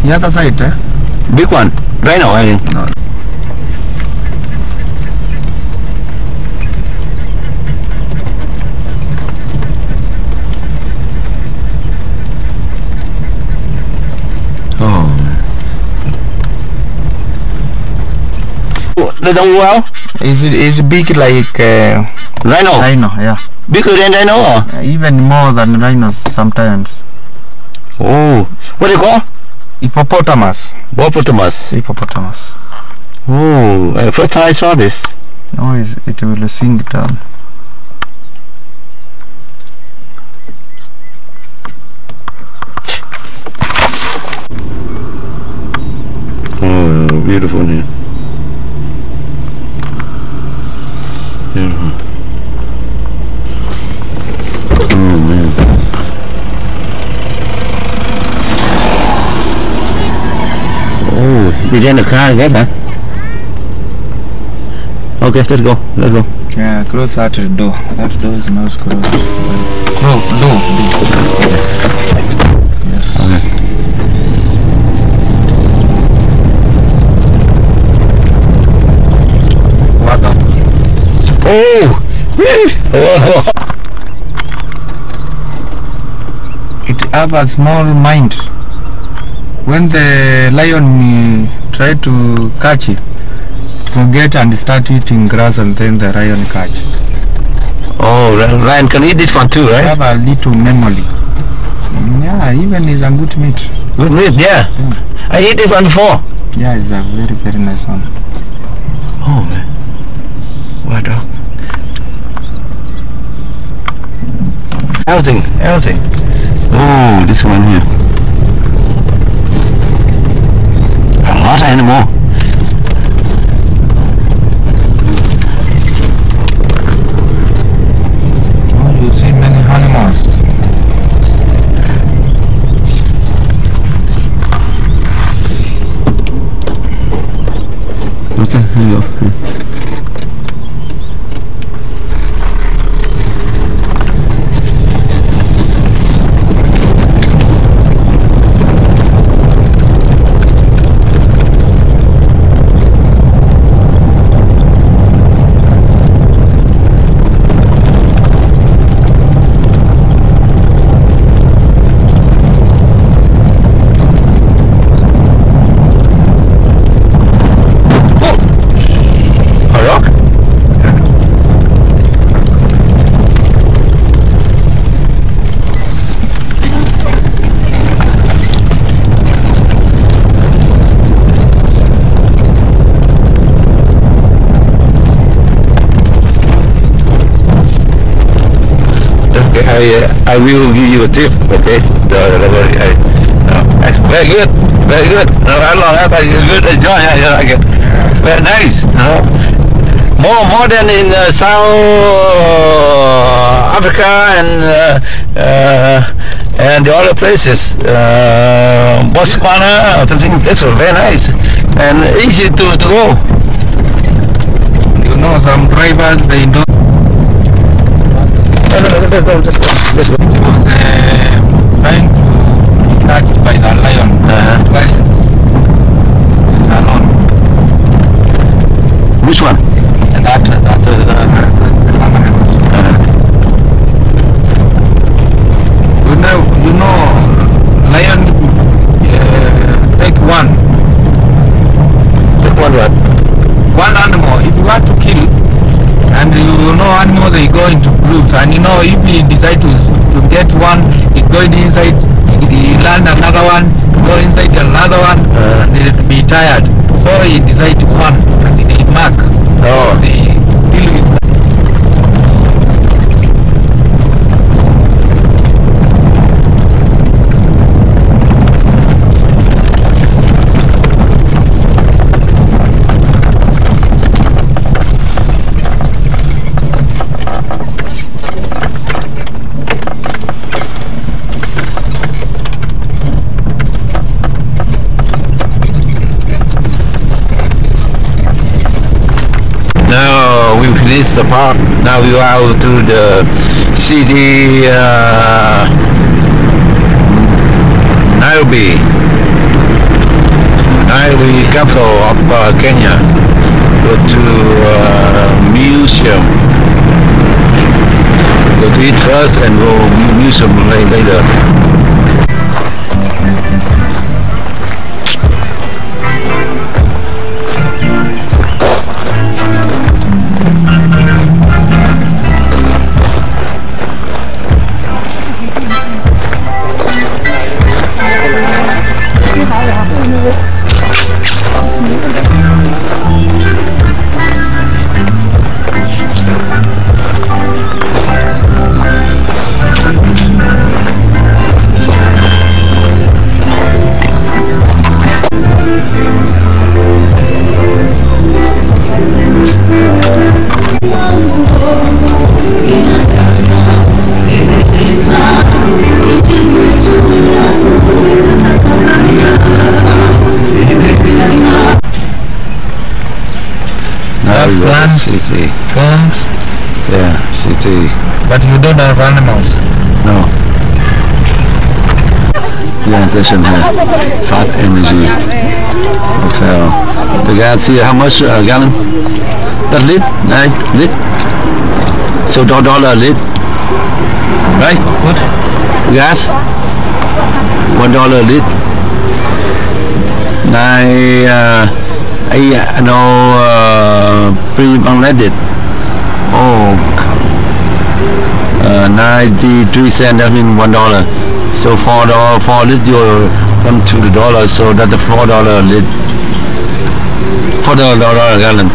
The other side, eh? Big one. Rhino, I think. No. Oh. They don't go out? Is it is big like uh, Rhino. rhino? Yeah. Bigger than rhino? Or? Even more than rhinos sometimes. Oh. What do you call? Hippopotamus. Hippopotamus. Hippopotamus. Oh, uh, first time I saw this. No, it will sink down. Oh, beautiful here. Beautiful. Oh man. Oh, đi trên được khai ghét hả? Okay, let's go. Let's go. Yeah, close that door. That door is not closed. Close door. Yes. Okay. What the? Oh! oh! It have a small mind. When the lion uh, try to catch it, forget and start eating grass and then the lion catch. Oh, lion can eat this one too, right? have a little memory. Yeah, even is a good meat. Good meat, yeah. I eat this one before. Yeah, it's a very very nice one. Oh man. What dog? Everything, everything. Oh, this one here. A lot of animal. Oh, you see many animals. Okay, here you go. A rock? Okay, I, uh, I will give you a tip, okay? I, that's very good, very good. No, long after you good enjoy, yeah, like it. Very nice. More, more than in uh, South Africa and uh, uh, and the other places, uh, Botswana or something. That's very nice and easy to, to go. You know, some drivers they don't. It was uh, trying to be catched by the lion. Uh-huh. Alone. Which one? And that, that, uh, the, the camera was. You know, you know, lion uh, take one, Which one? What? Know animal they go into groups, and you know if he decide to to get one, he going inside, he land another one, go inside another one, Uh. and he'll be tired. So he decide one, and he mark. Oh. They Finished the park. Now we are out to the city uh, Nairobi. Nairobi, capital of uh, Kenya. Go to uh, museum. Go to eat first and go museum la- later. Guy see how much a gallon? That lit? Nine lit? So do- dollar a lit? Right? What? Gas? One dollar lit? Nine uh I know uh premium unleaded. Oh uh, 93 cent that means one dollar So four dollar four lit you come to the dollar. So that the four dollar lit. Four dollar dollar gallon.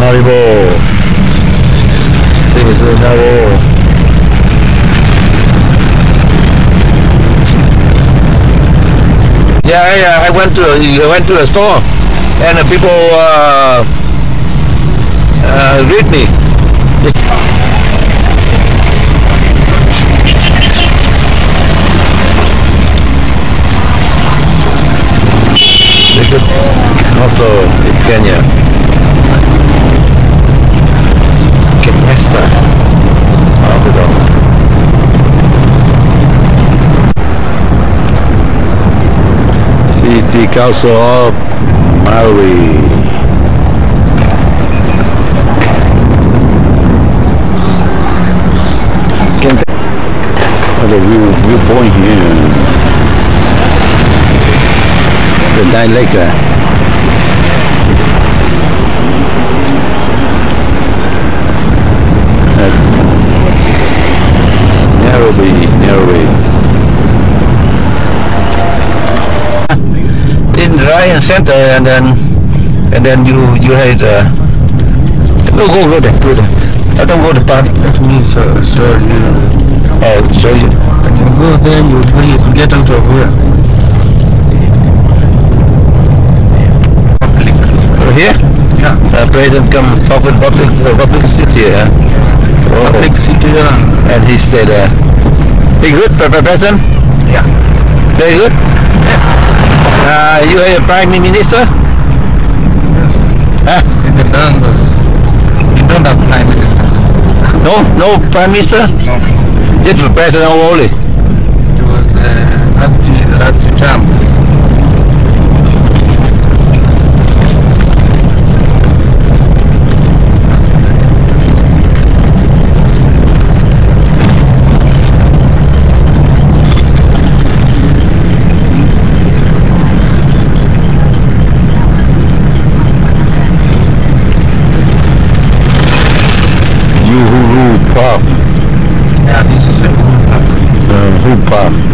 Haribo. It to the Haribo. Yeah, yeah. I went to I went to a store, and the people uh, uh, greet me. Also in Kenya. City Council of Maui. Can t- oh, the view viewpoint here. The Nine Lake. uh, Nairobi, Nairobi. in Ryan Center and then and then you you had uh, no go go there go there I don't go to party Let me show, show you. I'll show you When you go there, you breathe, get out of here. Public. over here Yeah. uh, President come public public uh, public city uh, oh, Public city. Yeah. and he said uh, be good Pre- Pre- President yeah. very good Yes. uh, you are a prime minister Yes. huh? In the Danzas. We don't have prime ministers. no no prime minister No. just for president only It was last the last term. Uhuru Park Yeah, this is the Uhuru uh, Park